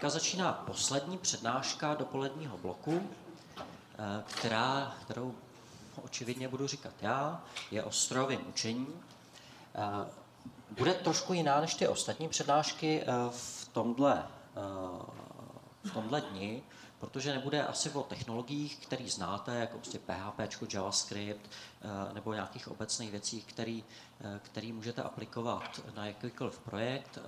teďka začíná poslední přednáška dopoledního bloku, eh, která, kterou očividně budu říkat já, je o strojovém učení. Eh, bude trošku jiná než ty ostatní přednášky v tomhle, v tomhle dni, protože nebude asi o technologiích, které znáte, jako prostě PHP, JavaScript, nebo nějakých obecných věcí, který můžete aplikovat na jakýkoliv projekt.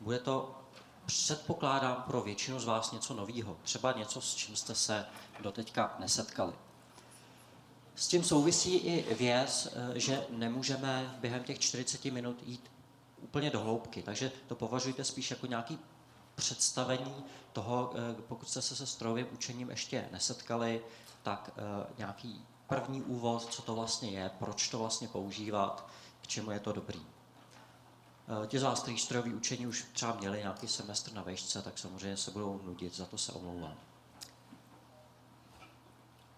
Bude to předpokládám pro většinu z vás něco nového, třeba něco, s čím jste se doteďka nesetkali. S tím souvisí i věc, eh, že nemůžeme během těch 40 minut jít úplně do hloubky, takže to považujte spíš jako nějaký představení toho, eh, pokud jste se se strojovým učením ještě nesetkali, tak eh, nějaký první úvod, co to vlastně je, proč to vlastně používat, k čemu je to dobrý. Eh, ti z vás, kteří strojový učení už třeba měli nějaký semestr na vejšce, tak samozřejmě se budou nudit, za to se omlouvám.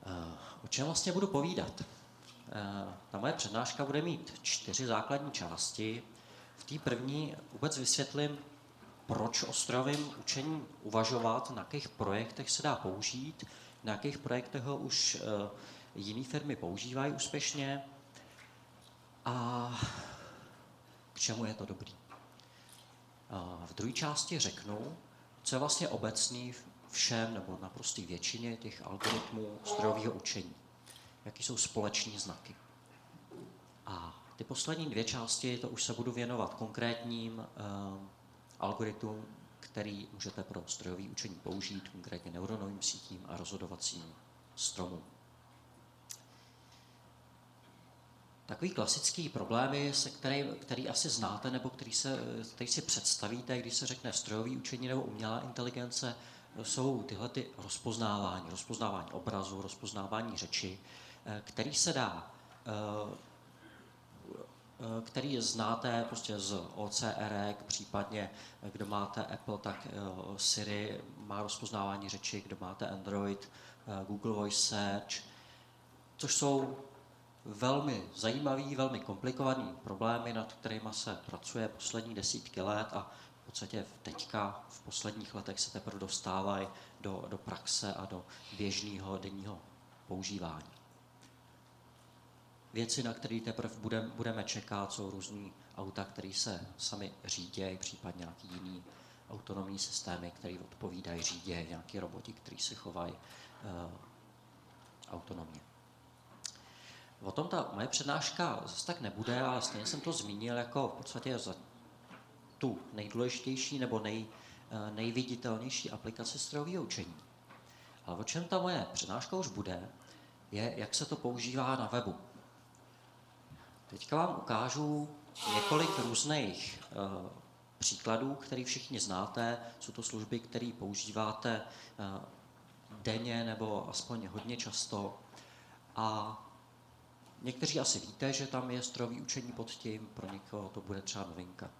Eh, o čem vlastně budu povídat? Eh, ta moje přednáška bude mít čtyři základní části. V té první vůbec vysvětlím, proč o strojovém učení uvažovat, na jakých projektech se dá použít, na jakých projektech ho už jiné firmy používají úspěšně. A čemu je to dobrý. V druhé části řeknu, co je vlastně obecný všem nebo naprosté většině těch algoritmů strojového učení. Jaký jsou společní znaky. A ty poslední dvě části, to už se budu věnovat konkrétním uh, algoritmům, který můžete pro strojové učení použít, konkrétně neuronovým sítím a rozhodovacím stromům. Takový klasický problémy, se který, který asi znáte nebo který, se, který si představíte, když se řekne strojový učení nebo umělá inteligence, jsou tyhle ty rozpoznávání, rozpoznávání obrazu, rozpoznávání řeči, eh, který se dá, eh, eh, který znáte prostě z OCR, případně kdo máte Apple, tak Siri má rozpoznávání řeči, kdo máte Android, Google Voice Search, což jsou velmi zajímavý, velmi komplikovaný problémy, nad kterými se pracuje poslední desítky let a v podstatě teďka v posledních letech se teprve dostávají do, do praxe a do běžného denního používání. Věci, na které teprve budeme, budeme čekat, jsou různý auta, které se sami řídějí, případně nějaký jiný autonomní systémy, které odpovídají řídě, nějaký roboti, kteří se chovají uh, autonomně. O tom ta moje přednáška zase tak nebude, ale stejně jsem to zmínil jako v podstatě za tu nejdůležitější nebo nej, eh, nejviditelnější aplikaci strojového učení. Ale o čem ta moje přednáška už bude, je, jak se to používá na webu. Teďka vám ukážu několik různých uh, příkladů, které všichni znáte. Jsou to služby, které používáte uh, denně nebo aspoň hodně často. A Někteří asi víte, že tam je strojový učení pod tím, pro někoho to bude třeba novinka.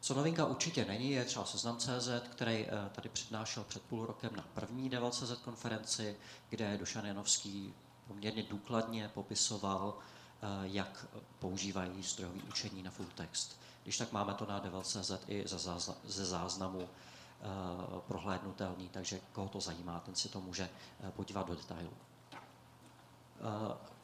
Co novinka určitě není, je třeba Seznam.cz, který eh, tady přednášel před půl rokem na první Devel.cz konferenci, kde Dušan Janovský poměrně důkladně popisoval, eh, jak používají strojové učení na full text. Když tak máme to na Devel.cz i ze záznamu eh, prohlédnutelný, takže koho to zajímá, ten si to může podívat do detailu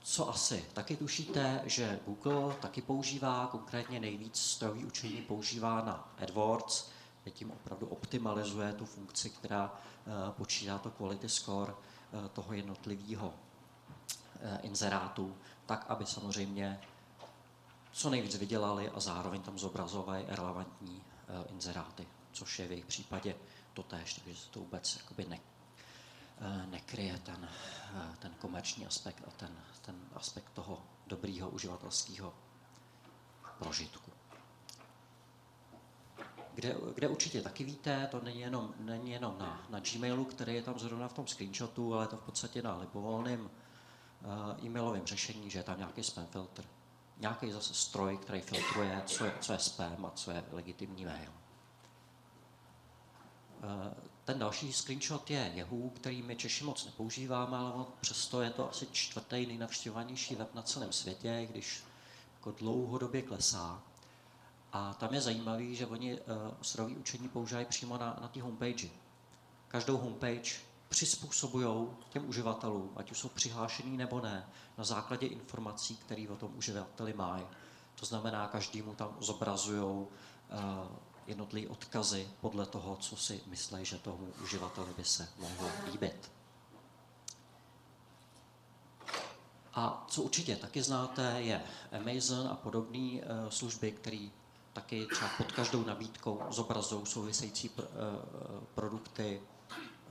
co asi? Taky tušíte, že Google taky používá, konkrétně nejvíc strojový učení používá na AdWords, kde tím opravdu optimalizuje tu funkci, která uh, počítá to quality score uh, toho jednotlivého uh, inzerátu, tak, aby samozřejmě co nejvíc vydělali a zároveň tam zobrazovali relevantní inzeráty, což je v jejich případě totéž, takže se to vůbec jakoby nekryje ten, ten komerční aspekt a ten, ten aspekt toho dobrýho uživatelského prožitku. Kde, kde určitě taky víte, to není jenom, není jenom na, na Gmailu, který je tam zrovna v tom screenshotu, ale je to v podstatě na libovolném uh, e-mailovém řešení, že je tam nějaký spam filter. Nějaký zase stroj, který filtruje, co je, co je spam a co je legitimní mail. Ten další screenshot je Yahoo, který my Češi moc nepoužíváme, ale on, přesto je to asi čtvrtý nejnavštěvanější web na celém světě, když jako dlouhodobě klesá. A tam je zajímavé, že oni uh, strojové učení používají přímo na, na té homepage. Každou homepage přizpůsobují těm uživatelům, ať už jsou přihlášený nebo ne, na základě informací, které o tom uživateli mají. To znamená, každému tam zobrazují uh, jednotlivé odkazy podle toho, co si myslí, že tomu uživateli by se mohlo líbit. A co určitě taky znáte, je Amazon a podobné uh, služby, které taky třeba pod každou nabídkou zobrazují související pr- uh, produkty.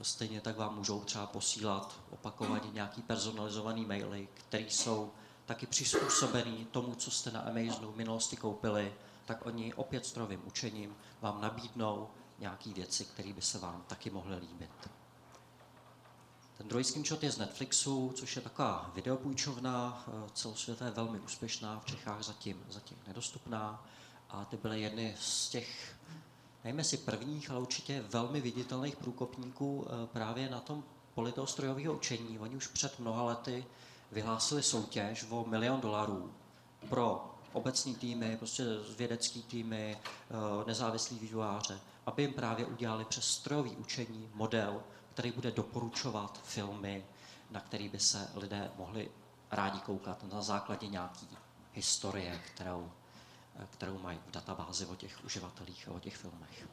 Stejně tak vám můžou třeba posílat opakovaně nějaký personalizovaný maily, které jsou taky přizpůsobený tomu, co jste na Amazonu v minulosti koupili, tak oni opět strojovým učením vám nabídnou nějaké věci, které by se vám taky mohly líbit. Ten druhý screenshot je z Netflixu, což je taková videopůjčovna, eh, celosvětově velmi úspěšná, v Čechách zatím, zatím nedostupná. A ty byly jedny z těch, nevím si prvních, ale určitě velmi viditelných průkopníků eh, právě na tom poli toho strojového učení. Oni už před mnoha lety vyhlásili soutěž o milion dolarů pro obecní týmy, prostě vědecký týmy, eh, nezávislí vývojáře, aby jim právě udělali přes strojový učení model, který bude doporučovat filmy, na který by se lidé mohli rádi koukat na základě nějaký historie, kterou, eh, kterou mají v databázi o těch uživatelích a o těch filmech.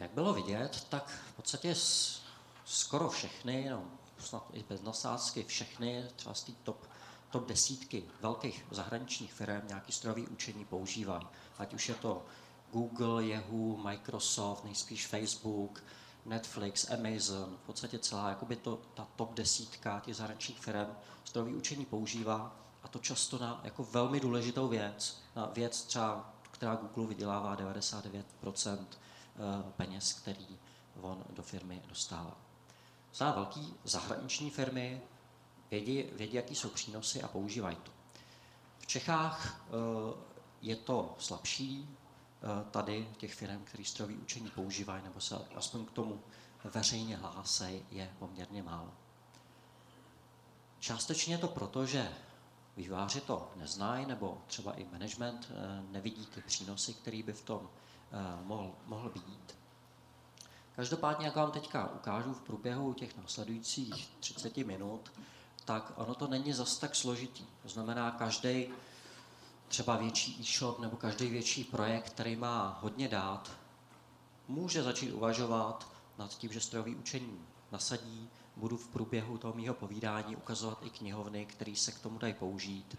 Jak bylo vidět, tak v podstatě skoro všechny, no, snad i bez nasázky, všechny, třeba z té top, top desítky velkých zahraničních firm nějaký strojový učení používají. Ať už je to Google, Yahoo, Microsoft, nejspíš Facebook, Netflix, Amazon, v podstatě celá jakoby to, ta top desítka těch zahraničních firm strojový učení používá a to často na jako velmi důležitou věc, na věc třeba, která Google vydělává 99% eh, peněz, který on do firmy dostává. Zná velký zahraniční firmy vědí, vědí, jaký jsou přínosy a používají to. V Čechách eh, je to slabší, eh, tady těch firm, které strojové učení používají, nebo se aspoň k tomu veřejně hlásí, je poměrně málo. Částečně je to proto, že výváři to neznají, nebo třeba i management eh, nevidí ty přínosy, které by v tom mohl, mohl být. Každopádně, jak vám teďka ukážu v průběhu těch následujících 30 minut, tak ono to není zas tak složitý. To znamená, každý třeba větší e-shop nebo každý větší projekt, který má hodně dát, může začít uvažovat nad tím, že strojový učení nasadí. Budu v průběhu toho mého povídání ukazovat i knihovny, které se k tomu dají použít.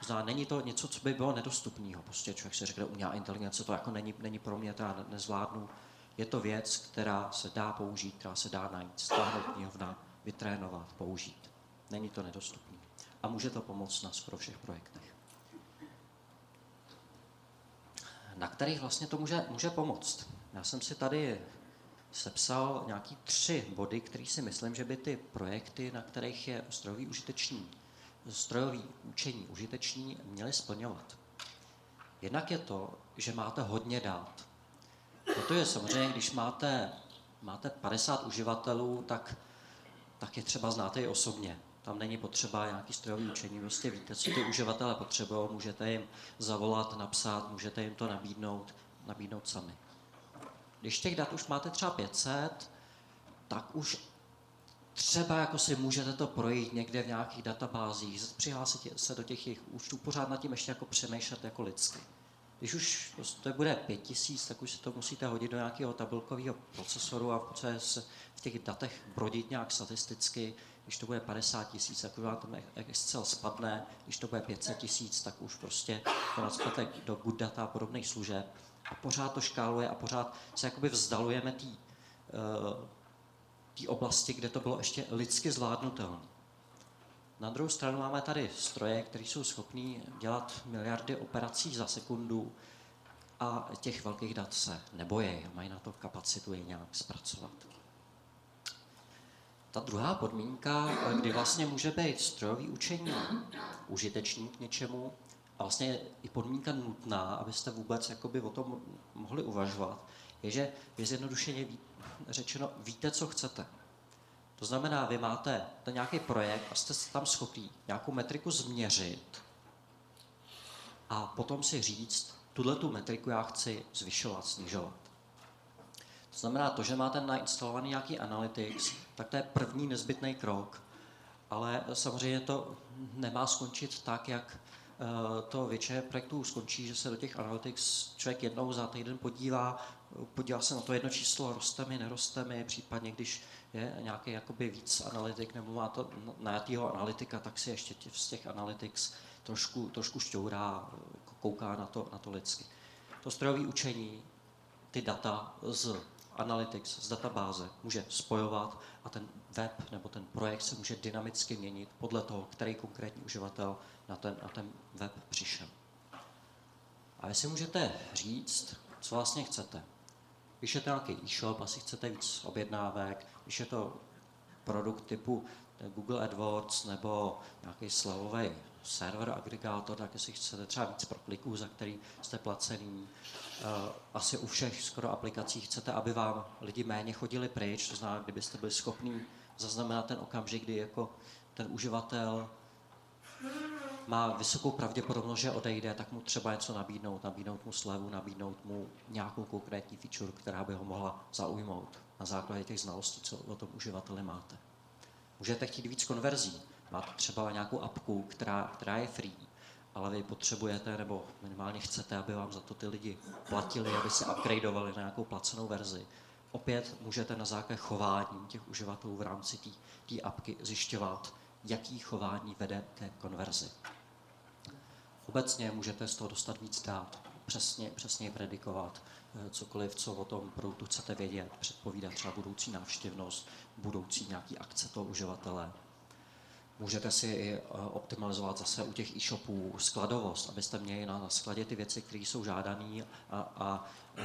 To znamená, není to něco, co by bylo nedostupného. Prostě člověk si řekne, umělá inteligence, to jako není, není pro mě, to já nezvládnu je to věc, která se dá použít, která se dá najít, stáhnout knihovna, vytrénovat, použít. Není to nedostupné. A může to pomoct na skoro všech projektech. Na kterých vlastně to může, může pomoct. Já jsem si tady sepsal nějaký tři body, které si myslím, že by ty projekty, na kterých je strojový užitečný, strojový učení užitečný, měly splňovat. Jednak je to, že máte hodně dát. Protože samozřejmě, když máte, máte 50 uživatelů, tak, tak je třeba znáte i osobně. Tam není potřeba nějaký strojový učení, prostě víte, co ty uživatelé potřebují, můžete jim zavolat, napsat, můžete jim to nabídnout, nabídnout sami. Když těch dat už máte třeba 500, tak už třeba jako si můžete to projít někde v nějakých databázích, přihlásit se do těch jejich účtů, pořád nad tím ještě jako přemýšlet jako lidsky. Když už to bude 5000, tak už se to musíte hodit do nějakého tabulkového procesoru a v se v těch datech brodit nějak statisticky. Když to bude 50 tisíc, tak už vám tam Excel spadne. Když to bude 500 tisíc, tak už prostě to nadspete do good data a podobných služeb. A pořád to škáluje a pořád se jakoby vzdalujeme té uh, oblasti, kde to bylo ještě lidsky zvládnutelné. Na druhou stranu máme tady stroje, které jsou schopné dělat miliardy operací za sekundu a těch velkých dat se nebojí, mají na to kapacitu je nějak zpracovat. Ta druhá podmínka, kdy vlastně může být strojový učení užitečný k něčemu, a vlastně i podmínka nutná, abyste vůbec jakoby o tom mohli uvažovat, je, že vy zjednodušeně řečeno víte, co chcete. To znamená, vy máte ten nějaký projekt a jste tam schopný nějakou metriku změřit a potom si říct, tuhle tu metriku já chci zvyšovat, snižovat. To znamená, to, že máte nainstalovaný nějaký analytics, tak to je první nezbytný krok. Ale samozřejmě to nemá skončit tak, jak eh, to většině projektů skončí, že se do těch analytics člověk jednou za týden podívá, podívá se na to jedno číslo, roste mi, neroste mi, případně když je nějaký jakoby víc analytik nebo má to najatýho analytika, tak si ještě z těch analytics trošku, trošku šťourá, kouká na to, na to lidsky. To strojové učení, ty data z Analytics, z databáze může spojovat a ten web nebo ten projekt se může dynamicky měnit podle toho, který konkrétní uživatel na ten, na ten web přišel. A vy si můžete říct, co vlastně chcete. Když je to nějaký e-shop, asi chcete víc objednávek, když je to produkt typu Google AdWords nebo nějaký slevový server, agregátor, tak jestli chcete třeba víc pro kliků, za který jste placený. Eh, asi u všech skoro aplikací chcete, aby vám lidi méně chodili pryč, to znamená, kdybyste byli schopni zaznamenat ten okamžik, kdy jako ten uživatel má vysokou pravděpodobnost, že odejde, tak mu třeba něco nabídnout, nabídnout mu slevu, nabídnout mu nějakou konkrétní feature, která by ho mohla zaujmout na základě těch znalostí, co o tom uživateli máte. Můžete chtít víc konverzí. Máte třeba nějakou apku, která, která je free, ale vy potřebujete, nebo minimálně chcete, aby vám za to ty lidi platili, aby se upgradeovali na nějakou placenou verzi. Opět můžete na základě chování těch uživatelů v rámci té apky zjišťovat, jaký chování vede ke konverzi. Obecně můžete z toho dostat víc dát, přesně, přesně predikovat eh, cokoliv, co o tom produktu chcete vědět, předpovídat třeba budoucí návštěvnost, budoucí nějaký akce toho uživatele, Můžete si i eh, optimalizovat zase u těch e-shopů skladovost, abyste měli na skladě ty věci, které jsou žádané a, a e,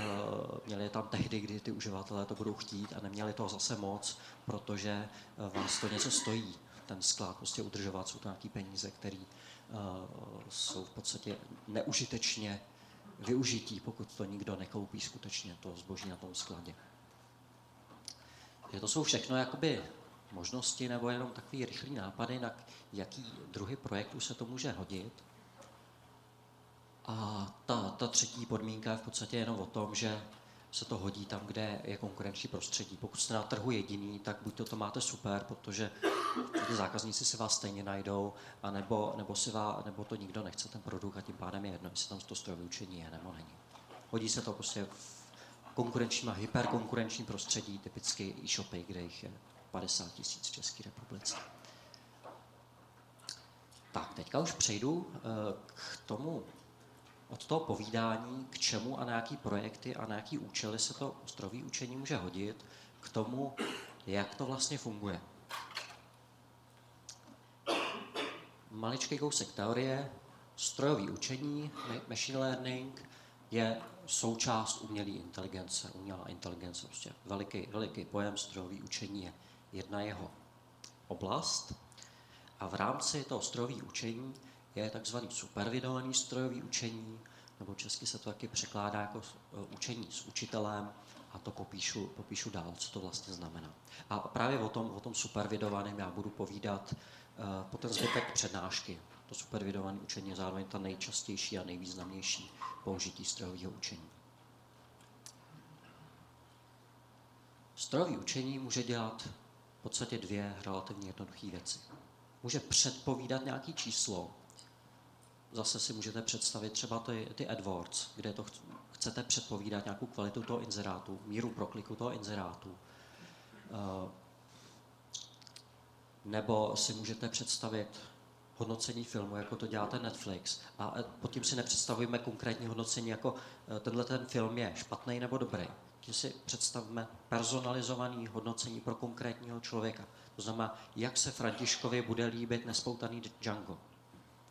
měli je tam tehdy, kdy ty uživatelé to budou chtít a neměli toho zase moc, protože eh, vás to něco stojí, ten sklad prostě udržovat, jsou to nějaké peníze, které e, jsou v podstatě neužitečně využití, pokud to nikdo nekoupí skutečně, to zboží na tom skladě. To jsou všechno jakoby možnosti nebo jenom takový rychlý nápady, na jaký druhy projektů se to může hodit. A ta, ta třetí podmínka je v podstatě jenom o tom, že se to hodí tam, kde je konkurenční prostředí. Pokud jste na trhu jediný, tak buď to, to máte super, protože ty zákazníci si vás stejně najdou, a nebo, nebo, si vás, nebo to nikdo nechce ten produkt a tím pádem je jedno, jestli tam to strojové učení je nebo není. Hodí se to prostě v konkurenčním a hyperkonkurenčním prostředí, typicky e-shopy, kde jich je 50 tisíc v České republice. Tak, teďka už přejdu eh, k tomu, od toho povídání, k čemu a na jaký projekty a na jaký účely se to strojové učení může hodit, k tomu, jak to vlastně funguje. Maličký kousek teorie, strojové učení, machine learning, je součást umělé inteligence. Umělá inteligence, prostě veliký, veliký pojem strojové učení je jedna jeho oblast a v rámci toho strojového učení je takzvaný supervidovaný strojový učení, nebo česky se to taky překládá jako e, učení s učitelem a to popíšu, popíšu dál, co to vlastně znamená. A právě o tom, o tom supervidovaném já budu povídat uh, po ten zbytek přednášky. To supervidované učení je zároveň ta nejčastější a nejvýznamnější použití strojového učení. Strojové učení může dělat podstatě dvě relativně jednoduché věci. Může předpovídat nějaký číslo, zase si můžete představit třeba ty, ty AdWords, kde to chcete předpovídat nějakou kvalitu toho inzerátu, míru prokliku toho inzerátu. Uh, nebo si můžete představit hodnocení filmu, jako to děláte Netflix. A pod tím si nepředstavujeme konkrétní hodnocení, jako eh, tenhle ten film je špatný nebo dobrý že si představme personalizovaný hodnocení pro konkrétního člověka. To znamená, jak se Františkovi bude líbit nespoutaný Django.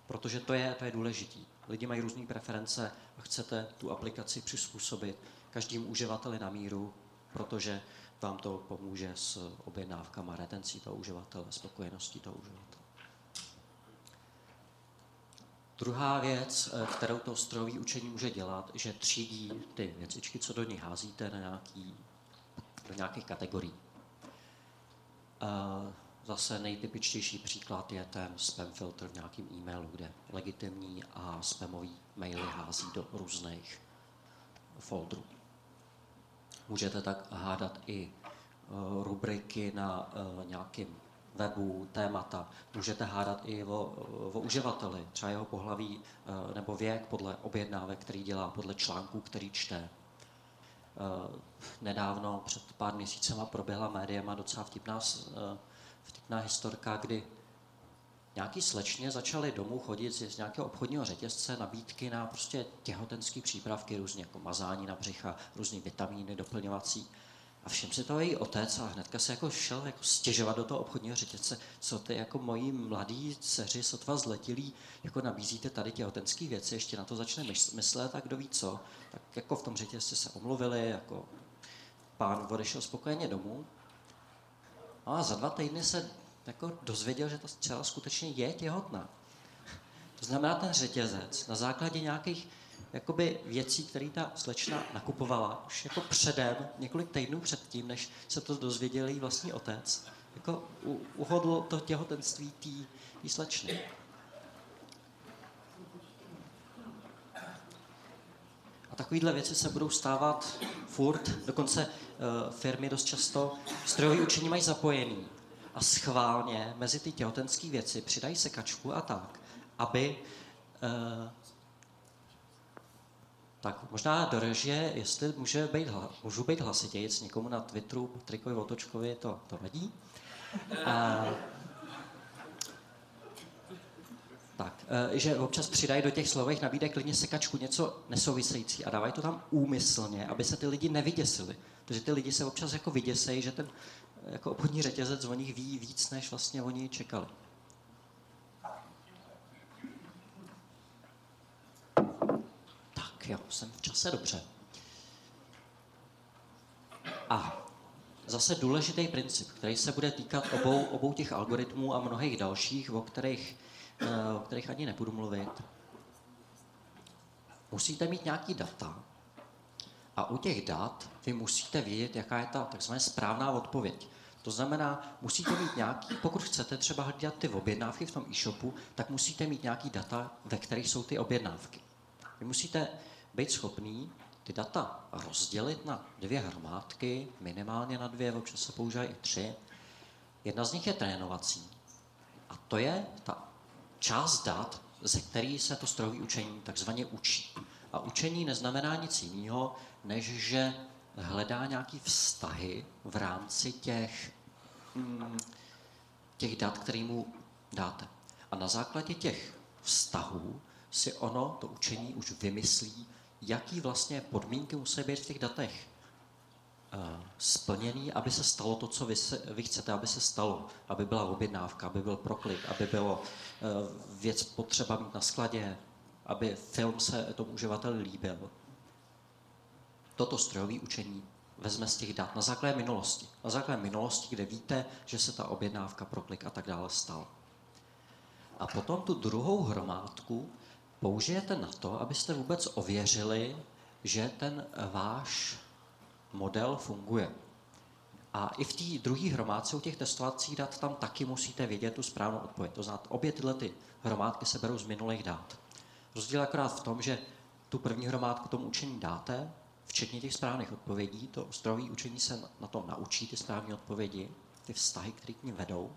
Protože to je, to je důležitý. Lidi mají různé preference a chcete tu aplikaci přizpůsobit každým uživateli na míru, protože vám to pomůže s objednávkama, retencí toho uživatele, spokojeností toho uživatele. Druhá věc, eh, kterou to strojové učení může dělat, že třídí ty věcičky, co do ní házíte, na nějaký, do nějakých kategorií. Uh, zase nejtypičtější příklad je ten spam filter v nějakém e-mailu, kde legitimní a spamový maily hází do různých folderů. Můžete tak hádat i uh, rubriky na uh, nějakém webu, témata. Můžete hádat i o, o uživateli, třeba jeho pohlaví uh, nebo věk podle objednávek, který dělá, podle článků, který čte. Nedávno, před pár měsícema, proběhla médiama docela vtipná, vtipná historka, kdy nějaký slečně začaly domů chodit z nějakého obchodního řetězce nabídky na prostě těhotenské přípravky, různě jako mazání na břicha, různé vitamíny doplňovací. A všim si to její otec a hnedka se jako šel jako stěžovat do toho obchodního řetězce, co ty jako mojí mladý dceři sotva zletilí, jako nabízíte tady těhotenské věci, ještě na to začne myslet a kdo ví co. Tak jako v tom řetězci se omluvili, jako pán odešel spokojeně domů. No a za dva týdny se jako dozvěděl, že ta dcera skutečně je těhotná. To znamená, ten řetězec na základě nějakých jakoby věcí, které ta slečna nakupovala už jako předem, několik týdnů předtím, než se to dozvěděl její vlastní otec, jako uhodl to těhotenství té slečny. Takovéhle věci se budou stávat furt, dokonce uh, firmy dost často strojové učení mají zapojený a schválně mezi ty těhotenské věci přidají sekačku a tak, aby uh, tak možná do režie, jestli může být, můžu být hlasitějíc někomu na Twitteru, Patrikovi Votočkovi, to, to vadí. A, tak, e, že občas přidají do těch slových nabídek klidně sekačku něco nesouvisející a dávají to tam úmyslně, aby se ty lidi nevyděsili. Protože ty lidi se občas jako vyděsejí, že ten jako obchodní řetězec o nich ví víc, než vlastně oni čekali. Tak jo, jsem v čase dobře. A zase důležitý princip, který se bude týkat obou, obou těch algoritmů a mnohých dalších, o kterých, eh, o kterých ani nebudu mluvit. Musíte mít nějaký data a u těch dat vy musíte vědět, jaká je ta takzvaná správná odpověď. To znamená, musíte mít nějaký, pokud chcete třeba hledat ty objednávky v tom e-shopu, tak musíte mít nějaký data, ve kterých jsou ty objednávky. Vy musíte být schopný ty data rozdělit na dvě hromádky, minimálně na dvě, občas se používají i tři. Jedna z nich je trénovací. A to je ta část dat, ze který se to strojové učení takzvaně učí. A učení neznamená nic jiného, než že hledá nějaký vztahy v rámci těch, mm, těch dat, který mu dáte. A na základě těch vztahů si ono, to učení, už vymyslí, jaký vlastně podmínky musí být v těch datech splněný, aby se stalo to, co vy, se, vy chcete, aby se stalo. Aby byla objednávka, aby byl proklik, aby bylo uh, věc potřeba mít na skladě, aby film se tomu uživateli líbil. Toto strojové učení vezme z těch dat na základě minulosti. Na základě minulosti, kde víte, že se ta objednávka, proklik a tak dále stala. A potom tu druhou hromádku použijete na to, abyste vůbec ověřili, že ten váš model funguje. A i v té druhé hromádce u těch testovacích dat tam taky musíte vědět tu správnou odpověď. To znamená, obě tyhle ty hromádky se berou z minulých dát. Rozdíl akorát v tom, že tu první hromádku tomu učení dáte, včetně těch správných odpovědí, to strojové učení se na tom naučí ty správné odpovědi, ty vztahy, které k ní vedou,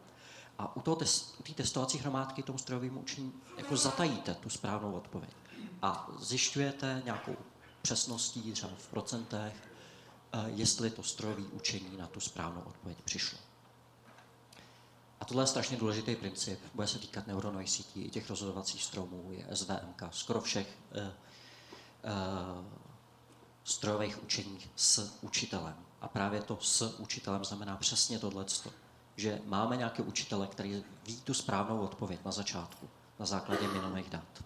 a u, toho test, té testovací hromádky tomu strojovému učení jako zatajíte tu správnou odpověď. A zjišťujete nějakou přesností, třeba v procentech, jestli to strojové učení na tu správnou odpověď přišlo. A tohle je strašně důležitý princip. Bude se týkat neuronových sítí, i těch rozhodovacích stromů, je SVMK, skoro všech uh, uh, strojových učení s učitelem. A právě to s učitelem znamená přesně tohle že máme nějaké učitele, který ví tu správnou odpověď na začátku, na základě minulých dat.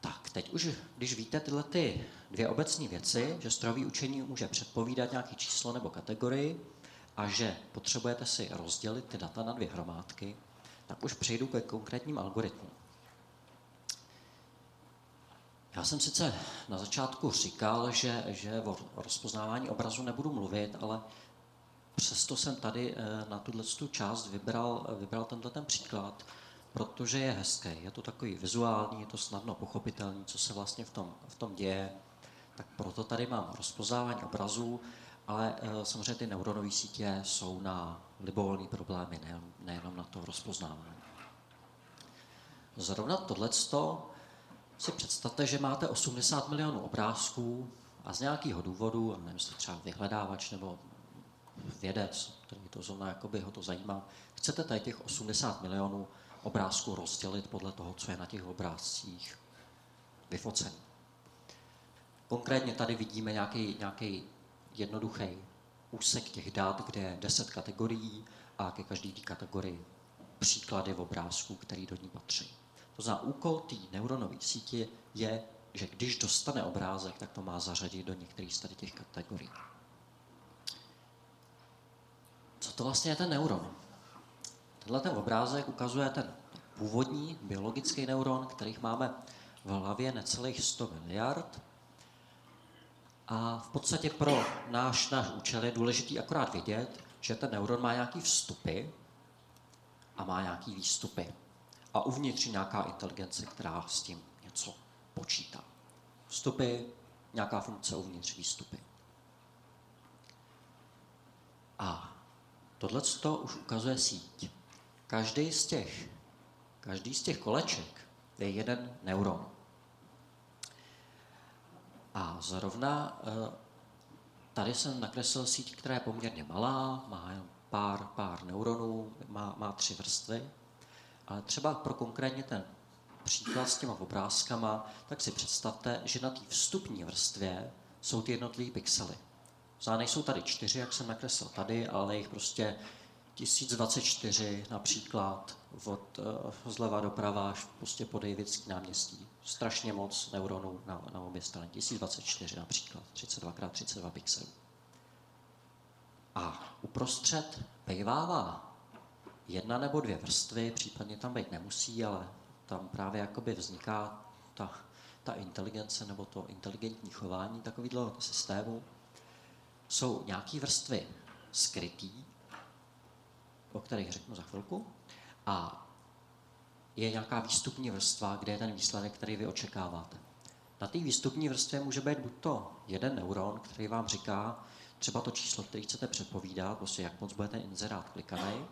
Tak, teď už, když víte tyhle ty dvě obecné věci, že strojové učení může předpovídat nějaké číslo nebo kategorii a že potřebujete si rozdělit ty data na dvě hromádky, tak už přejdu ke konkrétním algoritmům. Já jsem sice na začátku říkal, že, že o rozpoznávání obrazu nebudu mluvit, ale přesto jsem tady eh, na tuhle část vybral, vybral tenhle ten příklad, protože je hezký. Je to takový vizuální, je to snadno pochopitelný, co se vlastně v tom, v tom děje. Tak proto tady mám rozpoznávání obrazů, ale e, samozřejmě ty neuronové sítě jsou na libovolné problémy, nejenom, nejenom na to rozpoznávání. Zrovna tohleto si představte, že máte 80 milionů obrázků a z nějakého důvodu, nevím, jestli třeba vyhledávač nebo vědec, který to zrovna jakoby ho to zajímá, chcete tady těch 80 milionů obrázků rozdělit podle toho, co je na těch obrázcích vyfocený. Konkrétně tady vidíme nějaký, nějaký jednoduchý úsek těch dat, kde je 10 kategorií a ke každé té kategorii příklady v obrázku, který do ní patří. To znamená, úkol té neuronové sítě je, že když dostane obrázek, tak to má zařadit do některých z tady těch kategorií. Co to vlastně je ten neuron? Tenhle ten obrázek ukazuje ten původní biologický neuron, kterých máme v hlavě necelých 100 miliard. A v podstatě pro náš, náš účel je důležitý akorát vědět, že ten neuron má nějaký vstupy a má nějaký výstupy. A uvnitř nějaká inteligence, která s tím něco počítá. Vstupy, nějaká funkce uvnitř výstupy. A tohle už ukazuje síť. Každý z těch, každý z těch koleček je jeden neuron. A zrovna eh, tady jsem nakreslil síť, která je poměrně malá, má pár, pár neuronů, má, má tři vrstvy. Ale třeba pro konkrétně ten příklad s těma obrázkama, tak si představte, že na té vstupní vrstvě jsou ty jednotlivé pixely. Znamená, nejsou tady čtyři, jak jsem nakreslil tady, ale jich prostě 1024 například od uh, zleva doprava až prostě po Davidský náměstí. Strašně moc neuronů na, na obě strany. 1024 například, 32x32 pixelů. A uprostřed pejvává jedna nebo dvě vrstvy, případně tam být nemusí, ale tam právě jakoby vzniká ta, ta inteligence nebo to inteligentní chování takového systému. Jsou nějaké vrstvy skrytý, o kterých řeknu za chvilku, a je nějaká výstupní vrstva, kde je ten výsledek, který vy očekáváte. Na té výstupní vrstvě může být buď to jeden neuron, který vám říká třeba to číslo, který chcete předpovídat, prostě jak moc bude ten inzerát klikaný,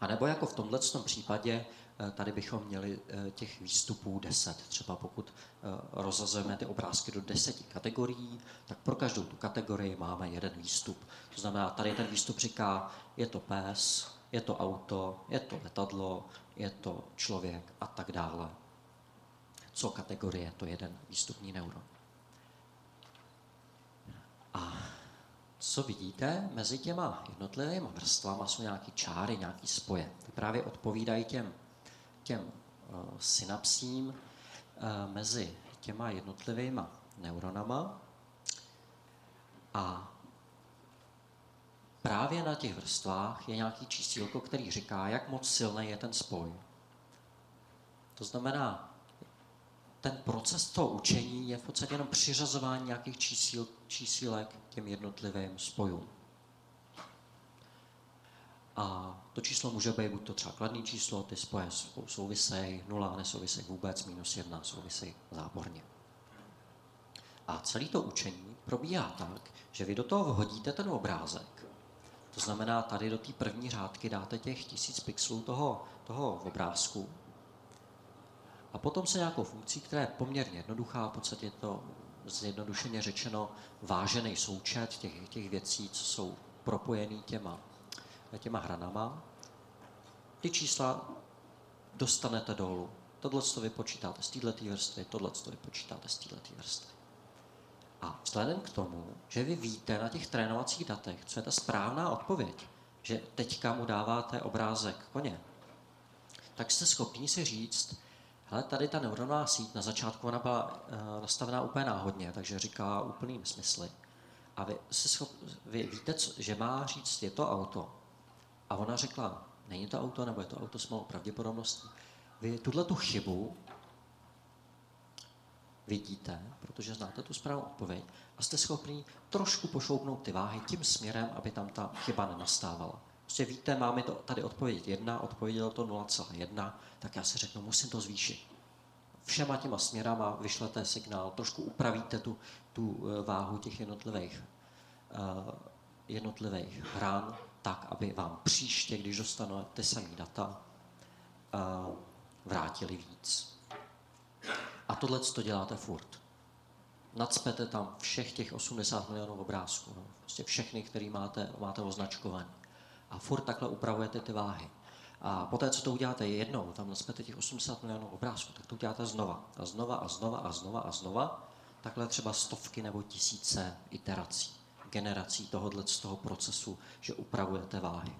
a nebo jako v tomhle případě, tady bychom měli eh, těch výstupů 10. Třeba pokud eh, rozazujeme ty obrázky do deseti kategorií, tak pro každou tu kategorii máme jeden výstup. To znamená, tady ten výstup říká, je to pes, je to auto, je to letadlo, je to člověk a tak dále. Co kategorie, to je jeden výstupní neuron. A co vidíte, mezi těma jednotlivými vrstvama jsou nějaké čáry, nějaké spoje. Ty právě odpovídají těm, těm uh, synapsím uh, mezi těma jednotlivými neuronama. A právě na těch vrstvách je nějaký čísílko, který říká, jak moc silný je ten spoj. To znamená, ten proces toho učení je v podstatě jenom přiřazování nějakých čísíl, čísílek těm jednotlivým spojům. A to číslo může být buď to třeba kladné číslo, ty spoje souvisejí, nula nesouvisejí vůbec, minus jedna souvisejí záporně. A celé to učení probíhá tak, že vy do toho vhodíte ten obrázek. To znamená, tady do té první řádky dáte těch tisíc pixelů toho, toho obrázku a potom se nějakou funkcí, která je poměrně jednoduchá, v podstatě je to zjednodušeně řečeno vážený součet těch, těch věcí, co jsou propojený těma, těma hranama. Ty čísla dostanete dolů. Tohle to vypočítáte z této vrstvy, tohle to vypočítáte z této vrstvy. A vzhledem k tomu, že vy víte na těch trénovacích datech, co je ta správná odpověď, že teďka mu dáváte obrázek koně, tak jste schopni si říct, hele, tady ta neuronová síť na začátku ona byla uh, nastavená úplně náhodně, takže říká úplný smysly. A vy, schop, vy víte, co, že má říct, je to auto. A ona řekla, není to auto, nebo je to auto s malou pravděpodobností. Vy tuhle tu chybu vidíte, protože znáte tu správnou odpověď, a jste schopný trošku pošoupnout ty váhy tím směrem, aby tam ta chyba nenastávala. Prostě víte, máme to tady odpověď 1, odpovědělo to 0,1, tak já si řeknu, musím to zvýšit. Všema těma směrama vyšlete signál, trošku upravíte tu, tu eh, váhu těch jednotlivých, uh, jednotlivých hran, tak, aby vám příště, když dostanete samý data, uh, vrátili víc. A tohle to děláte furt. Nacpete tam všech těch 80 milionů obrázků, no. prostě všechny, který máte, máte označkovaný. A furt takhle upravujete ty váhy. A poté, co to uděláte jednou, tam nacpete těch 80 milionů obrázků, tak to uděláte znova. A znova a znova a znova a znova. Takhle třeba stovky nebo tisíce iterací, generací tohohle z toho procesu, že upravujete váhy.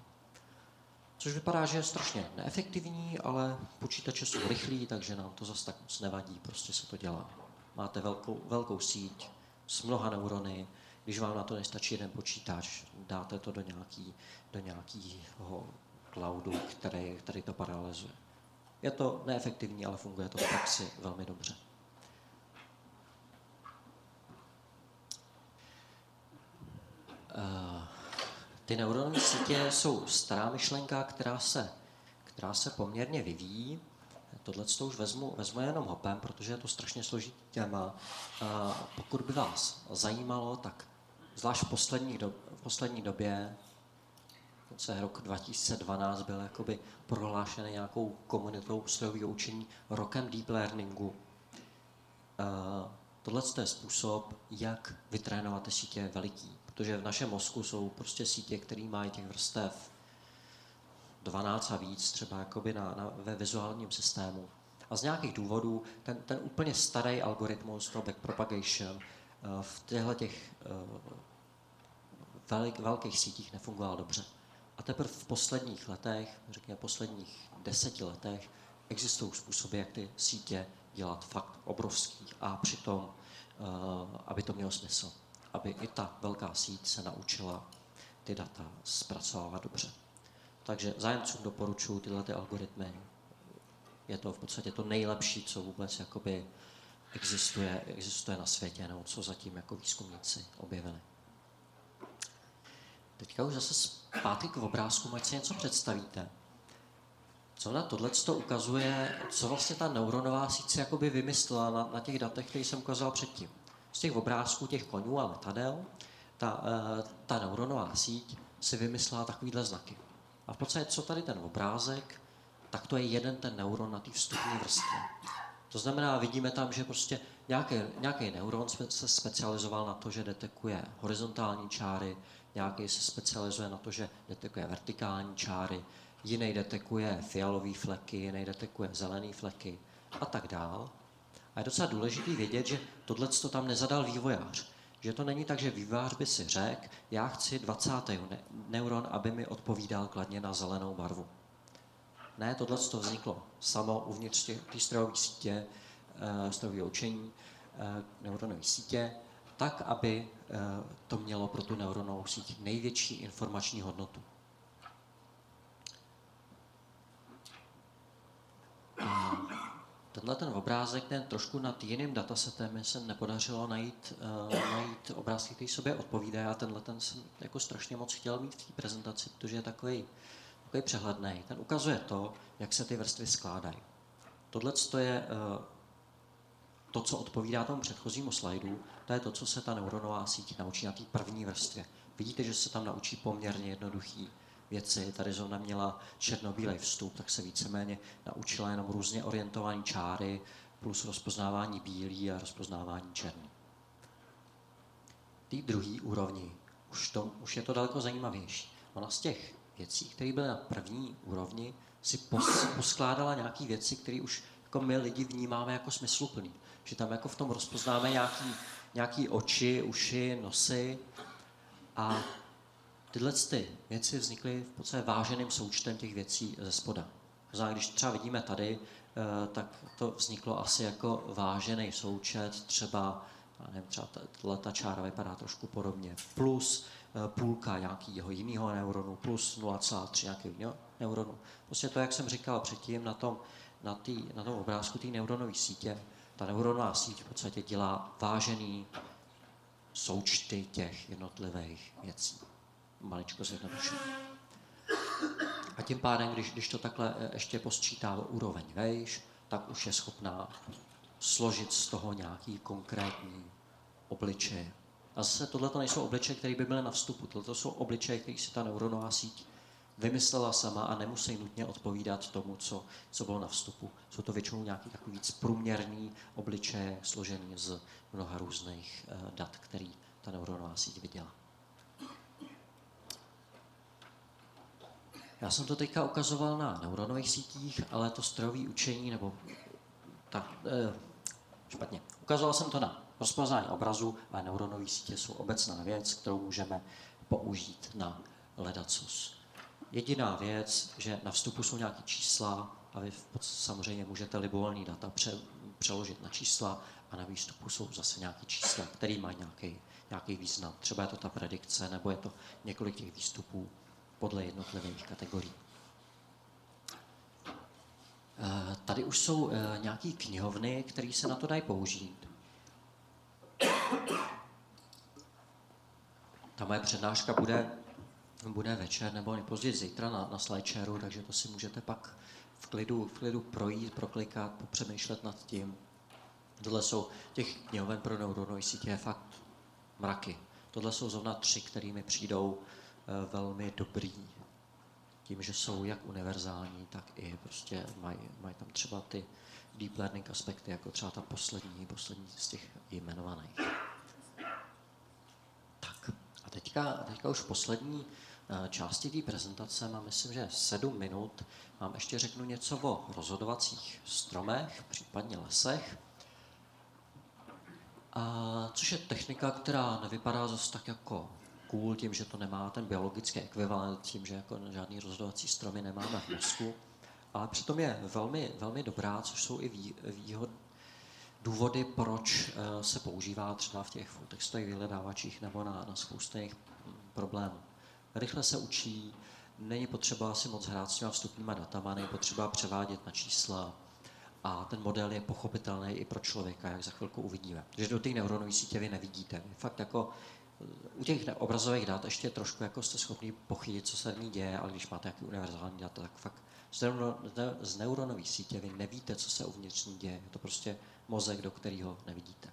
Což vypadá, že je strašně neefektivní, ale počítače jsou rychlí, takže nám to zase tak moc nevadí, prostě se to dělá. Máte velkou, velkou síť s mnoha neurony, když vám na to nestačí jeden počítač, dáte to do, nějaký, do nějakého cloudu, který, který to paralelizuje. Je to neefektivní, ale funguje to v praxi velmi dobře. Ty neuronové sítě jsou stará myšlenka, která se, která se poměrně vyvíjí. Tohle to už vezmu, vezmu jenom hopem, protože je to strašně složitý téma. Pokud by vás zajímalo, tak zvlášť v poslední, do, v poslední době, se rok 2012 byl jakoby prohlášený nějakou komunitou strojového učení rokem deep learningu. Tohle je způsob, jak vytrénovat ty sítě veliký protože v našem mozku jsou prostě sítě, které mají těch vrstev 12 a víc, třeba jakoby na, na, ve vizuálním systému. A z nějakých důvodů ten, ten úplně starý algoritmus, to backpropagation, eh, v těchto těch eh, velik, velkých sítích nefungoval dobře. A teprve v posledních letech, řekněme posledních deseti letech, existují způsoby, jak ty sítě dělat fakt obrovský a přitom, uh, aby to mělo smysl aby i ta velká síť se naučila ty data zpracovávat dobře. Takže zájemcům doporučuji tyhle ty algoritmy. Je to v podstatě to nejlepší, co vůbec jakoby existuje, existuje na světě, nebo co zatím jako výzkumníci objevili. Teďka už zase zpátky k obrázku, ať si něco představíte. Co na tohle to ukazuje, co vlastně ta neuronová síť jakoby vymyslela na, na těch datech, které jsem ukazoval předtím z těch obrázků těch konňů a letadel, ta, eh, ta neuronová síť si vymyslela takovýhle znaky. A v podstatě, co tady ten obrázek, tak to je jeden ten neuron na té vstupní vrstvě. To znamená, vidíme tam, že prostě nějaký, nějaký neuron se specializoval na to, že detekuje horizontální čáry, nějaký se specializuje na to, že detekuje vertikální čáry, jiný detekuje fialové fleky, jiný detekuje zelené fleky a tak dál. A je docela důležité vědět, že tohle to tam nezadal vývojář. Že to není tak, že vývojář by si řekl, já chci 20. neuron, aby mi odpovídal kladně na zelenou barvu. Ne, tohle to vzniklo samo uvnitř té strojové sítě, uh, strojové učení, uh, neuronové sítě, tak, aby uh, to mělo pro tu neuronovou síť největší informační hodnotu. Tenhle ten obrázek, ten trošku nad jiným datasetem se nepodařilo najít, uh, najít obrázky, který sobě odpovídá. A tenhle ten jsem jako strašně moc chtěl mít v té prezentaci, protože je takový, takový přehledný. Ten ukazuje to, jak se ty vrstvy skládají. Tohle je uh, to, co odpovídá tomu předchozímu slajdu, to je to, co se ta neuronová síť naučí na té první vrstvě. Vidíte, že se tam naučí poměrně jednoduchý věci. Tady zrovna měla černobílej vstup, tak se víceméně naučila jenom různě orientované čáry plus rozpoznávání bílý a rozpoznávání černý. Té druhé úrovni už, to, už je to daleko zajímavější. Ona z těch věcí, které byly na první úrovni, si pos, poskládala nějaké věci, které už jako my lidi vnímáme jako smysluplný. Že tam jako v tom rozpoznáme nějaký, nějaký oči, uši, nosy a tyhle ty věci vznikly v podstatě váženým součtem těch věcí ze spoda. znamená, když třeba vidíme tady, eh, tak to vzniklo asi jako vážený součet, třeba, nevím, třeba ta čára vypadá trošku podobně, plus eh, půlka nějakého jiného neuronu, plus 0,3 nějakého neuronu. Prostě to, jak jsem říkal předtím na tom, na, tý, na tom obrázku té neuronové sítě, ta neuronová síť v podstatě dělá vážený součty těch jednotlivých věcí. Maličko zjednodušeně. A tím pádem, když, když to takhle eh, ještě posčítá úroveň vejš, tak už je schopná složit z toho nějaký konkrétní obličeje. A zase tohle to nejsou obličeje, které by byly na vstupu. Tohle jsou obličeje, které si ta neuronová síť vymyslela sama a nemusí nutně odpovídat tomu, co, co bylo na vstupu. Jsou to většinou nějaký takový víc průměrný obličeje složený z mnoha různých uh, dat, který ta neuronová síť viděla. Já jsem to teďka ukazoval na neuronových sítích, ale to strojové učení, nebo tak, eh, špatně. Ukazoval jsem to na rozpoznání obrazu, a neuronové sítě jsou obecná věc, kterou můžeme použít na ledacos. Jediná věc, že na vstupu jsou nějaké čísla a vy samozřejmě můžete libovolný data pře, přeložit na čísla a na výstupu jsou zase nějaké čísla, které mají nějaký, nějaký význam. Třeba je to ta predikce, nebo je to několik těch výstupů podle jednotlivých kategorií. Eh, tady už jsou eh, nějaké knihovny, které se na to dají použít. Ta moje přednáška bude, bude večer nebo nejpozději zítra na, na slideshareu, takže to si můžete pak v klidu, v klidu projít, proklikat, popřemýšlet nad tím. Tohle jsou těch knihoven pro neuronové sítě fakt mraky. Tohle jsou zrovna tři, kterými přijdou velmi dobrý tím, že jsou jak univerzální, tak i prostě mají, mají tam třeba ty deep learning aspekty, jako třeba ta poslední, poslední z těch jmenovaných. Tak a teďka, teďka už poslední eh, části té prezentace, mám myslím, že sedm minut, vám ještě řeknu něco o rozhodovacích stromech, případně lesech. A, což je technika, která nevypadá zase tak jako cool tím, že to nemá ten biologický ekvivalent, tím, že jako žádný rozhodovací stromy nemáme v mozku, ale přitom je velmi, velmi dobrá, což jsou i vý, výhod, důvody, proč eh, se používá třeba v těch textových vyhledávačích nebo na, na spoustu jejich problémů. Rychle se učí, není potřeba si moc hrát s těma vstupníma datama, není potřeba převádět na čísla a ten model je pochopitelný i pro člověka, jak za chvilku uvidíme. Takže do té neuronové sítě vy nevidíte. Vy fakt jako u těch obrazových dat ještě trošku jako jste schopni pochytit, co se v ní děje, ale když máte nějaký univerzální data, tak fakt z neuronové sítě vy nevíte, co se uvnitř ní děje. Je to prostě mozek, do kterého nevidíte.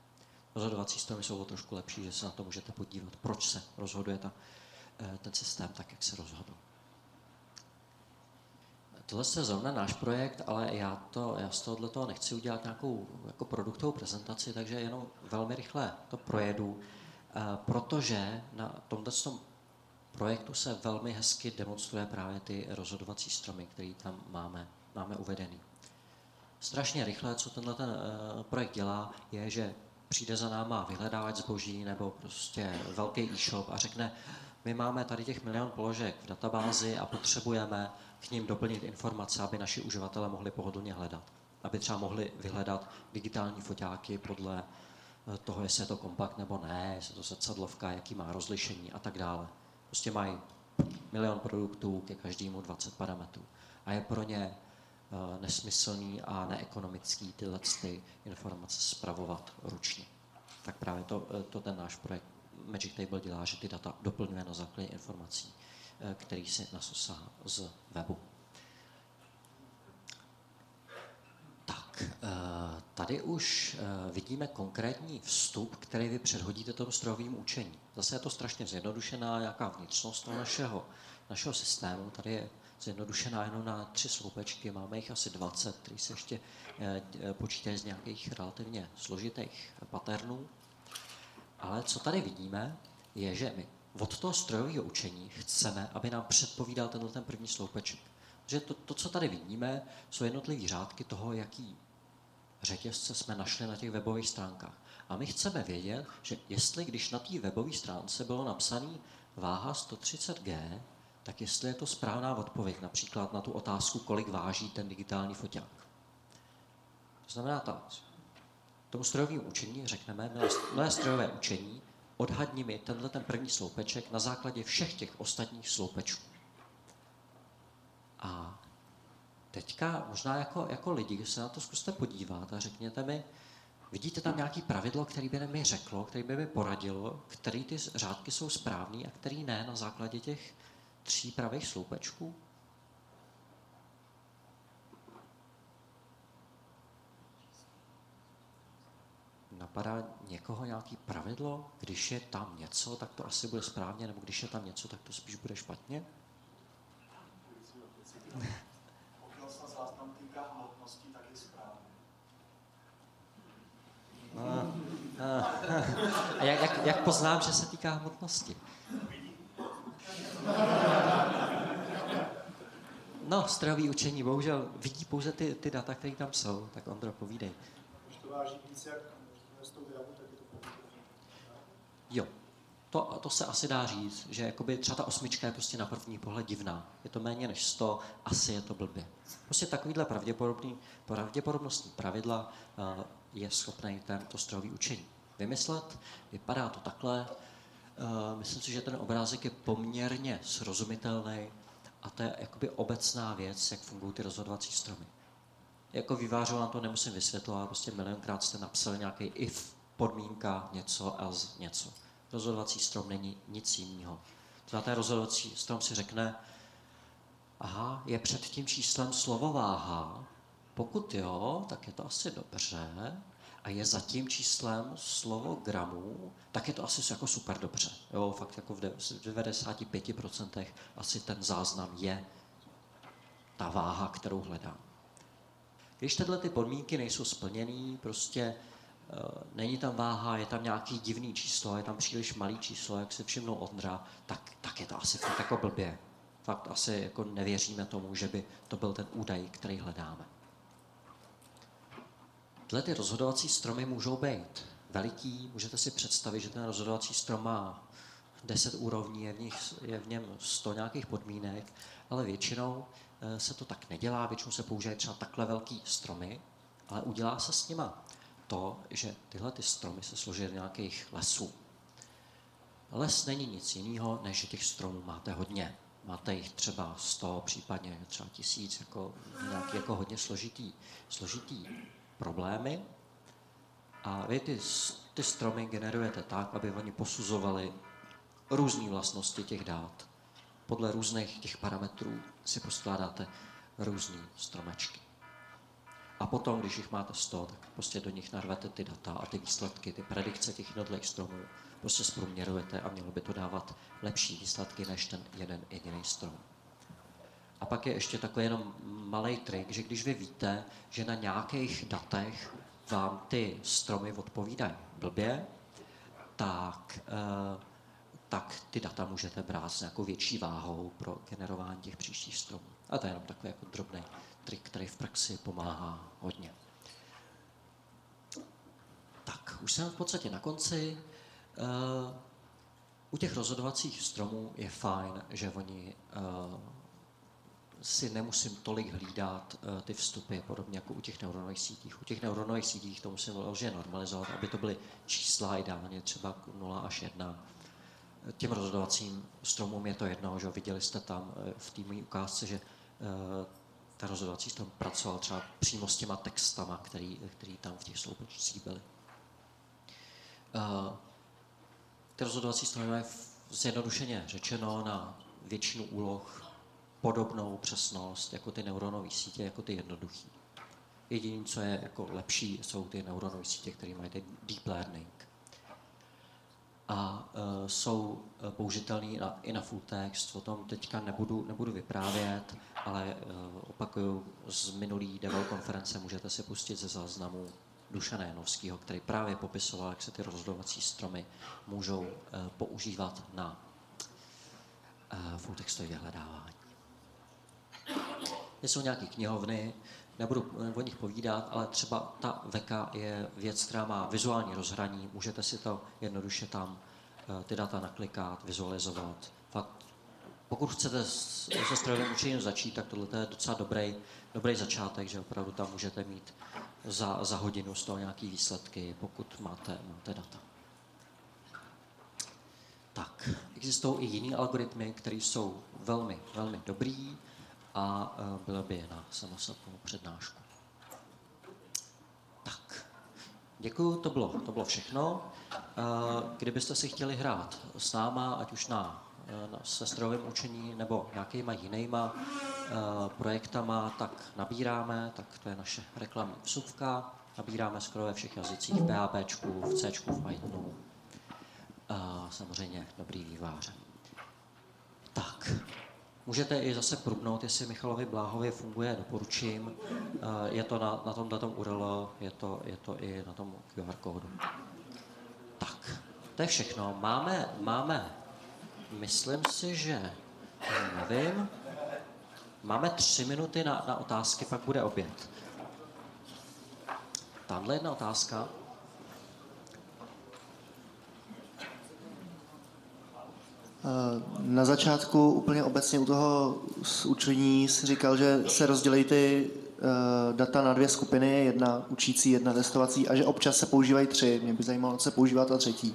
Rozhodovací stromy jsou o trošku lepší, že se na to můžete podívat, proč se rozhoduje ta, eh, ten systém tak, jak se rozhodl. Tohle je zrovna náš projekt, ale já, to, já z tohohle toho nechci udělat nějakou jako produktovou prezentaci, takže jenom velmi rychle to projedu. Eh, protože na tomto projektu se velmi hezky demonstruje právě ty rozhodovací stromy, které tam máme, máme uvedený. Strašně rychle, co tenhle ten eh, projekt dělá, je, že přijde za náma vyhledávač zboží nebo prostě velký e-shop a řekne, my máme tady těch milion položek v databázi a potřebujeme k ním doplnit informace, aby naši uživatelé mohli pohodlně hledat. Aby třeba mohli vyhledat digitální foťáky podle toho, jestli je to kompakt nebo ne, jestli je to zrcadlovka, jaký má rozlišení a tak dále. Prostě mají milion produktů, ke každému 20 parametrů. A je pro ně uh, nesmyslný a neekonomický tyhle ty informace spravovat ručně. Tak právě to, eh, to ten náš projekt Magic Table dělá, že ty data doplňuje na základě informací, uh, který si nasosá z webu. Eh, tady už eh, vidíme konkrétní vstup, který vy předhodíte tomu strojovým učení. Zase je to strašně zjednodušená nějaká vnitřnost toho našeho, našeho systému. Tady je zjednodušená jenom na tři sloupečky, máme jich asi 20, které se ještě eh, počítají z nějakých relativně složitých patternů. Ale co tady vidíme, je, že my od toho strojového učení chceme, aby nám předpovídal tenhle ten první sloupeček. Že to, to, co tady vidíme, jsou jednotlivé řádky toho, jaký řetězce jsme našli na těch webových stránkách. A my chceme vědět, že jestli když na té webové stránce bylo napsané váha 130G, tak jestli je to správná odpověď, například na tu otázku, kolik váží ten digitální foťák. To znamená, ta, tomu strojovému učení řekneme, milé strojové učení, odhadni mi tenhle ten první sloupeček na základě všech těch ostatních sloupečků. A teďka možná jako, jako lidi se na to zkuste podívat a řekněte mi, Vidíte tam nějaký pravidlo, který by mi řeklo, který by mi poradilo, který ty řádky jsou správný a který ne na základě těch tří pravých sloupečků? Napadá někoho nějaký pravidlo? Když je tam něco, tak to asi bude správně, nebo když je tam něco, tak to spíš bude špatně? A jak, jak, jak poznám, že se týká hmotnosti? No, strojový učení, bohužel vidí pouze ty, ty data, které tam jsou. Tak Ondro, povídej. Když to váží víc jak 100 gramů, tak je to Jo, to, to se asi dá říct, že jakoby třeba ta osmička je prostě na první pohled divná. Je to méně než 100, asi je to blbě. Prostě takovýhle pravděpodobný, pravděpodobnostní pravidla uh, je schopný tento strojový učení vymyslet. Vypadá to takhle. Uh, myslím si, že ten obrázek je poměrně srozumitelný a to je jakoby obecná věc, jak fungují ty rozhodovací stromy. Jako vývářů vám to nemusím vysvětlovat, prostě milionkrát jste napsali nějaký if, podmínka, něco, else, něco rozhodovací strom není nic jiného. To ten rozhodovací strom si řekne, aha, je před tím číslem slovo váha, pokud jo, tak je to asi dobře, a je za tím číslem slovo gramů, tak je to asi jako super dobře. Jo, fakt jako v 95% asi ten záznam je ta váha, kterou hledám. Když tyhle ty podmínky nejsou splněné, prostě Eh, není tam váha, je tam nějaký divný číslo, je tam příliš malý číslo, jak si všimnul Ondra, tak, tak je to asi fakt jako blbě. Fakt asi jako nevěříme tomu, že by to byl ten údaj, který hledáme. Tyhle ty rozhodovací stromy můžou být veliký, můžete si představit, že ten rozhodovací strom má 10 úrovní, je v, nich, je v něm 100 nějakých podmínek, ale většinou eh, se to tak nedělá, většinou se používají třeba takhle velký stromy, ale udělá se s nima to, že tyhle ty stromy se složí z nějakých lesů. Les není nic jiného, než že těch stromů máte hodně. Máte jich třeba 100, případně třeba tisíc, jako nějaký jako hodně složitý, složitý problémy. A vy ty, ty stromy generujete tak, aby oni posuzovali různé vlastnosti těch dát. Podle různých těch parametrů si poskládáte různé stromečky. A potom, když jich máte 100, tak prostě do nich narvete ty data a ty výsledky, ty predikce těch jednotlivých stromů prostě zprůměrujete a mělo by to dávat lepší výsledky než ten jeden jediný strom. A pak je ještě takový jenom malý trik, že když vy víte, že na nějakých datech vám ty stromy odpovídají blbě, tak, eh, tak ty data můžete brát s nějakou větší váhou pro generování těch příštích stromů. A to je jenom takový jako drobný trik, který v praxi pomáhá hodně. Tak, už jsem v podstatě na konci. Uh, u těch rozhodovacích stromů je fajn, že oni uh, si nemusím tolik hlídat uh, ty vstupy, podobně jako u těch neuronových sítích. U těch neuronových sítích to musím vložit normalizovat, aby to byly čísla ideálně třeba 0 až 1. Těm rozhodovacím stromům je to jedno, že viděli jste tam v té ukázce, že ta rozhodovací strom pracoval třeba přímo s těma textama, který, který tam v těch sloupečcích byly. Ty rozhodovací stromy mají zjednodušeně řečeno na většinu úloh podobnou přesnost jako ty neuronové sítě, jako ty jednoduchý. Jediné, co je jako lepší, jsou ty neuronové sítě, které mají ten deep learning a uh, jsou použitelný na, i na full text. O tom teďka nebudu, nebudu vyprávět, ale uh, opakuju, z minulý Devel konference můžete si pustit ze záznamu Dušana Janovského, který právě popisoval, jak se ty rozhodovací stromy můžou uh, používat na uh, full textové vyhledávání. Jsou nějaké knihovny, nebudu o nich povídat, ale třeba ta veka je věc, která má vizuální rozhraní, můžete si to jednoduše tam eh, ty data naklikat, vizualizovat. Fakt, pokud chcete se strojovým učením začít, tak tohle je docela dobrý, dobrý začátek, že opravdu tam můžete mít za, za hodinu z toho nějaký výsledky, pokud máte, máte data. Tak, existují i jiné algoritmy, které jsou velmi, velmi dobrý a e, bylo by na samostatnou přednášku. Tak, Děkuju, to bylo, to bylo všechno. Kdybyste si chtěli hrát s náma, ať už na, na se strojovém učení nebo nějakýma jinýma projektama, tak nabíráme, tak to je naše reklamní vsuvka. Nabíráme skoro ve všech jazycích, v PHP, v C, v Pythonu. Samozřejmě dobrý výváře. Můžete i zase prubnout, jestli Michalovi Bláhově funguje, doporučím. Eh, je to na, na tom datom URL, je to, je to i na tom QR kódu. Tak, to je všechno. Máme, máme, myslím si, že, nevím, máme tři minuty na, na otázky, pak bude oběd. Tamhle jedna otázka. Na začátku úplně obecně u toho učení si říkal, že se rozdělí ty eh, data na dvě skupiny, jedna učící, jedna testovací a že občas se používají tři. Mě by zajímalo, co se používá ta třetí.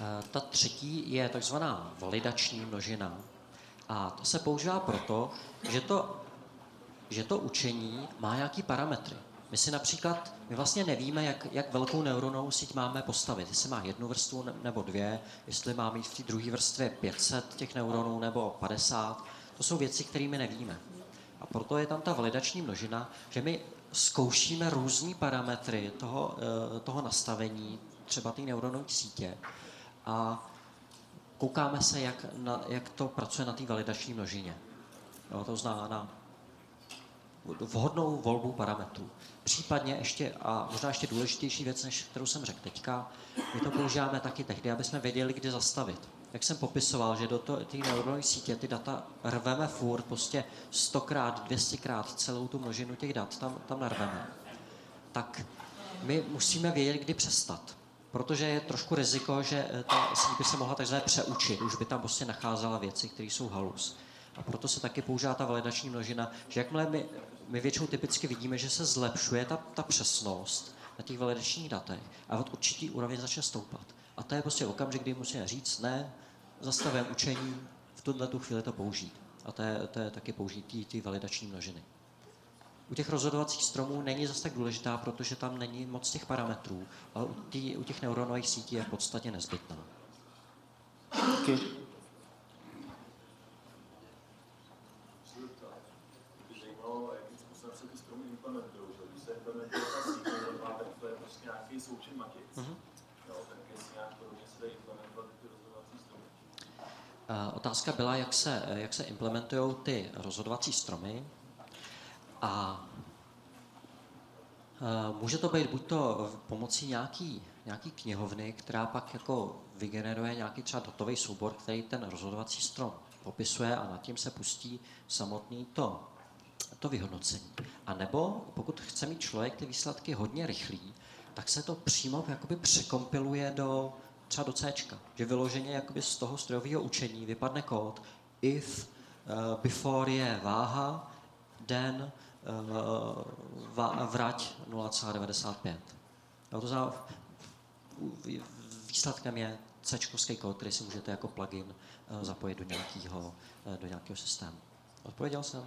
Eh, ta třetí je takzvaná validační množina. A to se používá proto, že to, že to učení má nějaký parametry. My si například, my vlastně nevíme, jak, jak velkou neuronovou síť máme postavit. Jestli má jednu vrstvu nebo dvě, jestli má mít v té druhé vrstvě 500 těch neuronů nebo 50. To jsou věci, které my nevíme. A proto je tam ta validační množina, že my zkoušíme různé parametry toho, eh, toho nastavení, třeba té neuronové sítě a koukáme se, jak, na, jak to pracuje na té validační množině. Jo, to znamená vhodnou volbu parametrů. Případně ještě, a možná ještě důležitější věc, než kterou jsem řekl teďka, my to používáme taky tehdy, aby jsme věděli, kdy zastavit. Jak jsem popisoval, že do té neuronové sítě ty data rveme furt, prostě stokrát, dvěstěkrát celou tu množinu těch dat tam, tam narveme. Tak my musíme vědět, kdy přestat. Protože je trošku riziko, že eh, ta síť by se mohla takzvaně přeučit, už by tam prostě nacházela věci, které jsou halus. A proto se taky používá ta validační množina, že jakmile my my většinou typicky vidíme, že se zlepšuje ta, ta přesnost na těch validačních datech a od určitý úrovně začne stoupat. A to je prostě okamžik, kdy musíme říct, ne, zastavím učení, v tuhle tu chvíli to použít. A to je, to je taky použití ty validační množiny. U těch rozhodovacích stromů není zase tak důležitá, protože tam není moc těch parametrů, ale u, tý, u těch neuronových sítí je v podstatě nezbytná. Okay. součin matic. Uh-huh. Jo, tak jestli nějak podobně se dají implementovat ty rozhodovací stromy. Uh, otázka byla, jak se, jak se implementují ty rozhodovací stromy. A uh, může to být buď to pomocí nějaký, nějaký knihovny, která pak jako vygeneruje nějaký třeba datový soubor, který ten rozhodovací strom popisuje a nad tím se pustí samotný to, to vyhodnocení. A nebo pokud chce mít člověk ty výsledky hodně rychlý, tak se to přímo jakoby překompiluje do třeba do C, že vyloženě jakoby z toho strojového učení vypadne kód if uh, before je váha, den uh, vrať 0,95. to znamená, výsledkem je C kód, který si můžete jako plugin uh, zapojit do nějakého, uh, do nějakého systému. Odpověděl jsem?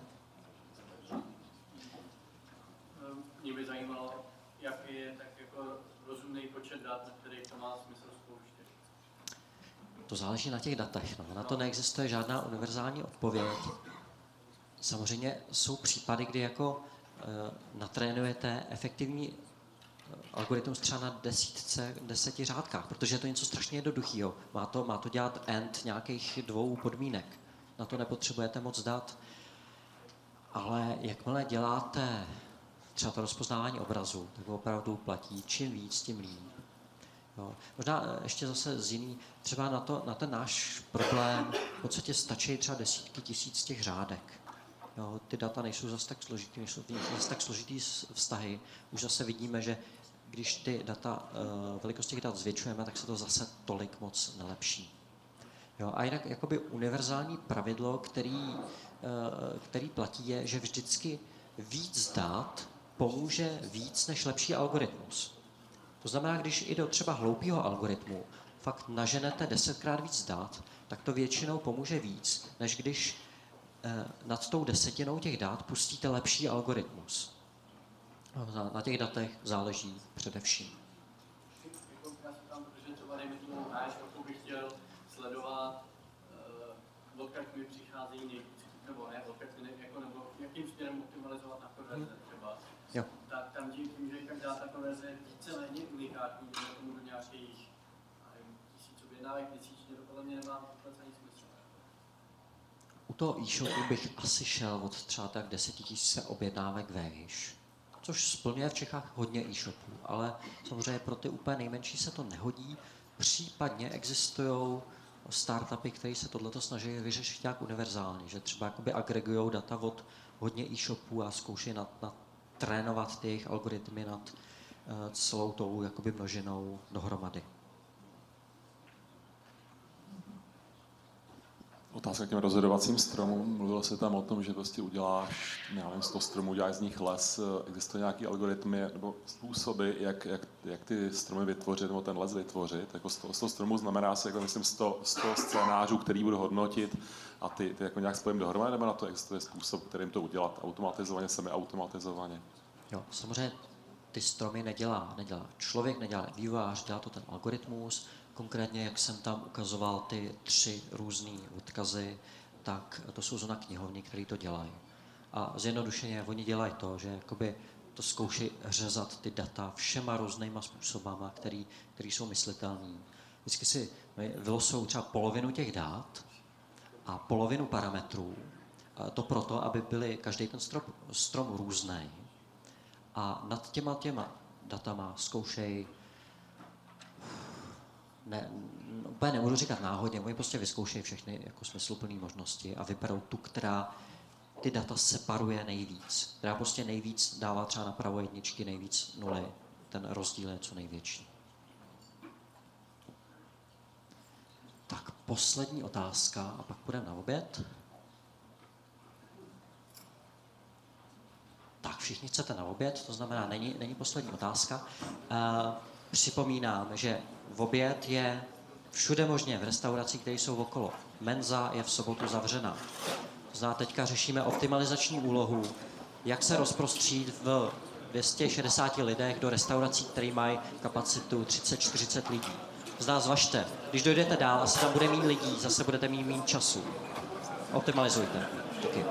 Mě by zajímalo, jak je tak jako rozumný počet dat, na který to má smysl? To záleží na těch datech. No. Na to neexistuje žádná univerzální odpověď. Samozřejmě jsou případy, kdy jako e, natrénujete efektivní eh, algoritmus třeba na desítce, deseti řádkách, protože je to něco strašně jednoduchého. Má to, má to dělat end nějakých dvou podmínek. Na to nepotřebujete moc dat. Ale jakmile děláte třeba to rozpoznávání obrazu, tak opravdu platí čím víc, tím líp. Jo. Možná eh, ještě zase z jiný, třeba na, to, na ten náš problém v podstatě stačí třeba desítky tisíc těch řádek. Jo, ty data nejsou zase tak složitý, nejsou zase tak složitý vztahy. Už zase vidíme, že když ty data, uh, velikost těch dat zvětšujeme, tak se to zase tolik moc nelepší. Jo, a jinak jakoby univerzální pravidlo, který, uh, který platí, je, že vždycky víc dat pomůže víc než lepší algoritmus. To znamená, když i do třeba hloupého algoritmu fakt naženete desetkrát víc dat, tak to většinou pomůže víc, než když eh, nad tou desetinou těch dat pustíte lepší algoritmus. Na, na těch datech záleží především. nebo třeba. Jo. Tak tam tím, že každá ta konverze víceméně unikátní, dejme tomu do nějakých tisíc objednávek měsíčně, to podle mě nemá vůbec ani smysl. U toho e-shopu bych asi šel od třeba tak 10 000 objednávek vejš, což splňuje v Čechách hodně e-shopů, ale samozřejmě pro ty úplně nejmenší se to nehodí. Případně existují startupy, které se tohleto snaží vyřešit nějak univerzálně, že třeba jakoby agregují data od hodně e-shopů a zkouší nad, nad trénovat ty jejich algoritmy nad celou tou jakoby množinou dohromady. Otázka k těm rozhodovacím stromům. Mluvilo se tam o tom, že prostě uděláš, nevím, 100 stromů, uděláš z nich les. Existují nějaké algoritmy nebo způsoby, jak, jak, jak, ty stromy vytvořit nebo ten les vytvořit. Jako 100, 100 stromů znamená si, jako myslím, 100, 100 scénářů, který budu hodnotit a ty, ty jako nějak spojím dohromady, nebo na to existuje způsob, kterým to udělat automatizovaně, semi-automatizovaně? Jo, samozřejmě ty stromy nedělá, nedělá člověk, nedělá vývojář, dělá to ten algoritmus, Konkrétně, jak jsem tam ukazoval ty tři různé odkazy, tak to jsou zóna knihovny, které to dělají. A zjednodušeně oni dělají to, že jakoby to zkouší řezat ty data všema různýma způsobama, který, který jsou myslitelný. Vždycky si vylosou třeba polovinu těch dát a polovinu parametrů. A to proto, aby byly každý ten strom, strom různý. A nad těma těma datama zkoušejí ne, úplně nemůžu říkat náhodně, oni prostě vyzkoušejí všechny jako smysluplné možnosti a vyberou tu, která ty data separuje nejvíc, která prostě nejvíc dává třeba napravo jedničky, nejvíc nuly. Ten rozdíl je co největší. Tak poslední otázka a pak půjdeme na oběd. Tak, všichni chcete na oběd, to znamená, není, není poslední otázka. Uh, připomínám, že v oběd je všude možně v restauracích, které jsou okolo. Menza je v sobotu zavřena. Znamená, teďka řešíme optimalizační úlohu, jak se rozprostřít v 260 lidech do restaurací, které mají kapacitu 30-40 lidí. Znamená, zvažte, když dojdete dál, asi tam bude mít lidí, zase budete mít méně času. Optimalizujte. Díky.